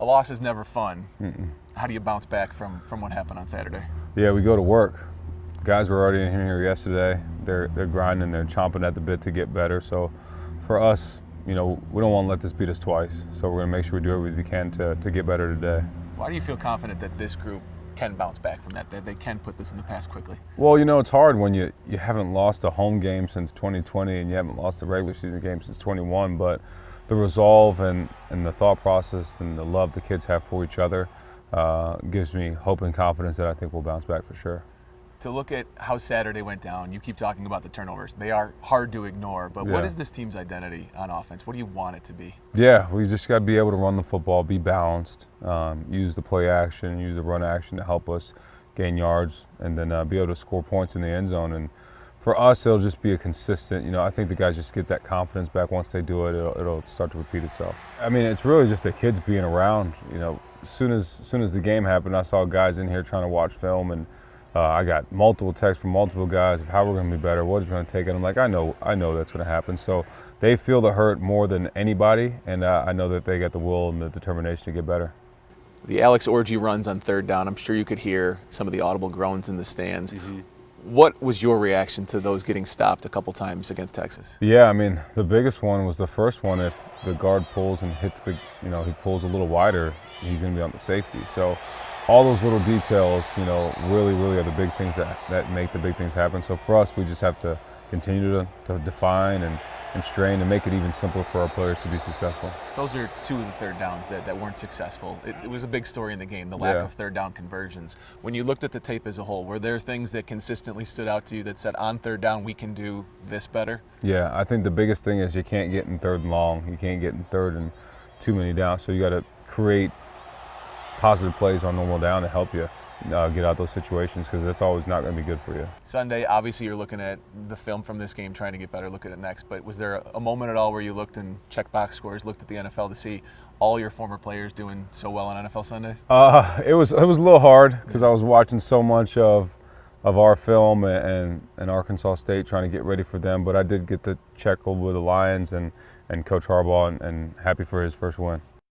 a loss is never fun. Mm-mm. How do you bounce back from, from what happened on Saturday? Yeah, we go to work. Guys were already in here yesterday. They're they're grinding. They're chomping at the bit to get better. So, for us, you know, we don't want to let this beat us twice. So we're going to make sure we do everything we can to, to get better today. Why do you feel confident that this group can bounce back from that, that they can put this in the past quickly? Well, you know, it's hard when you, you haven't lost a home game since 2020 and you haven't lost a regular season game since 21, but the resolve and, and the thought process and the love the kids have for each other uh, gives me hope and confidence that I think we'll bounce back for sure to look at how Saturday went down, you keep talking about the turnovers. They are hard to ignore, but yeah. what is this team's identity on offense? What do you want it to be? Yeah, we just got to be able to run the football, be balanced, um, use the play action, use the run action to help us gain yards, and then uh, be able to score points in the end zone. And for us, it'll just be a consistent, you know, I think the guys just get that confidence back once they do it, it'll, it'll start to repeat itself. I mean, it's really just the kids being around, you know, as soon as, as soon as the game happened, I saw guys in here trying to watch film and – uh, I got multiple texts from multiple guys of how we're going to be better, what it's going to take, and I'm like, I know, I know that's going to happen. So they feel the hurt more than anybody, and uh, I know that they got the will and the determination to get better. The Alex Orji runs on third down. I'm sure you could hear some of the audible groans in the stands. Mm-hmm. What was your reaction to those getting stopped a couple times against Texas? Yeah, I mean, the biggest one was the first one. If the guard pulls and hits the, you know, he pulls a little wider, he's going to be on the safety. So all those little details, you know, really, really are the big things that, that make the big things happen. So for us, we just have to continue to, to define and, and strain and make it even simpler for our players to be successful. Those are two of the third downs that, that weren't successful. It, it was a big story in the game, the lack yeah. of third down conversions. When you looked at the tape as a whole, were there things that consistently stood out to you that said on third down we can do this better? Yeah, I think the biggest thing is you can't get in third and long. You can't get in third and too many downs. So you got to create positive plays on normal down to help you uh, get out those situations because that's always not going to be good for you. Sunday, obviously, you're looking at the film from this game, trying to get better, look at it next. But was there a moment at all where you looked and checked box scores, looked at the NFL to see all your former players doing so well on NFL Sundays? Uh, it was it was a little hard because I was watching so much of of our film and, and Arkansas State trying to get ready for them. But I did get to check with the Lions and, and Coach Harbaugh and, and happy for his first win.